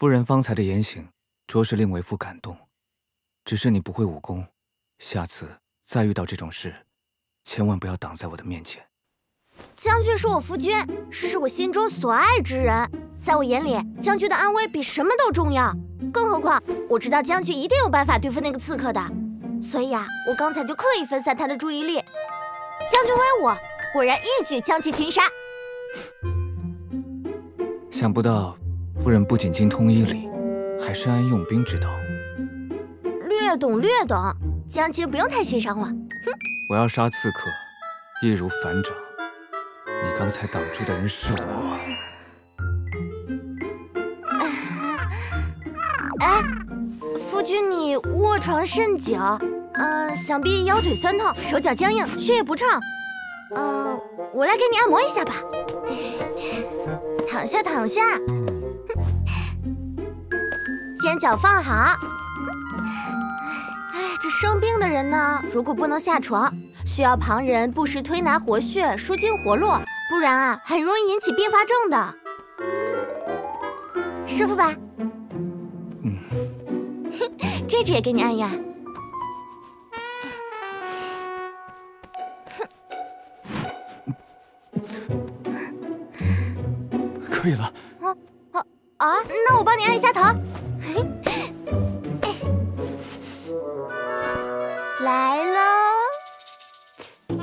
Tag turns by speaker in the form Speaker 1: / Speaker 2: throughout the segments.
Speaker 1: 夫人方才的言行，着实令为父感动。只是你不会武功，下次再遇到这种事，千万不要挡在我的面前。
Speaker 2: 将军是我夫君，是我心中所爱之人，在我眼里，将军的安危比什么都重要。更何况，我知道将军一定有办法对付那个刺客的，所以啊，我刚才就刻意分散他的注意力。将军威武，果然一举将其擒杀。
Speaker 1: 想不到，夫人不仅精通医理，还深谙用兵之道。
Speaker 2: 略懂略懂，将军不用太欣赏我。哼！
Speaker 1: 我要杀刺客，易如反掌。你刚才挡住的人是我。
Speaker 2: 哎，夫君你卧床甚久，嗯，想必腰腿酸痛，手脚僵硬，血液不畅。嗯，我来给你按摩一下吧。躺下，躺下。肩脚放好。哎，这生病的人呢，如果不能下床，需要旁人不时推拿活血、舒筋活络，不然啊，很容易引起并发症的。舒服吧？嗯。这只也给你按一按。
Speaker 1: 可以了。啊
Speaker 2: 啊啊！那我帮你按一下头。来喽！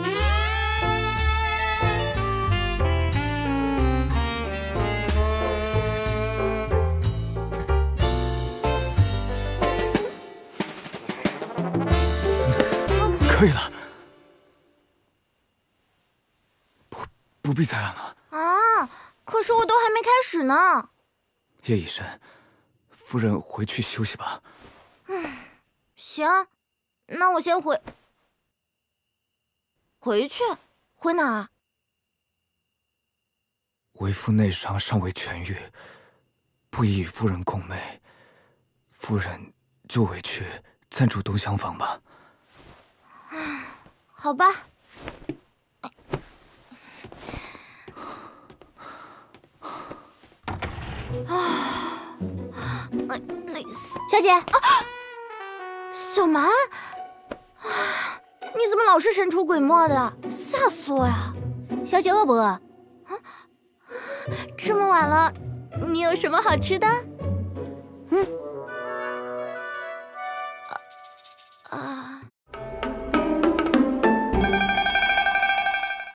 Speaker 1: 可以了。不，不必再按了。
Speaker 2: 啊！可是我都还没开始呢。
Speaker 1: 夜已深，夫人回去休息吧。
Speaker 2: 嗯，行，那我先回。回去？回哪儿？
Speaker 1: 为夫内伤尚未痊愈，不宜与夫人共寐。夫人就委屈暂住东厢房吧。
Speaker 2: 好吧。啊！小姐，小蛮，你怎么老是神出鬼没的？吓死我呀！
Speaker 3: 小姐饿不饿？啊，
Speaker 2: 这么晚了，你有什么好吃的？
Speaker 3: 嗯。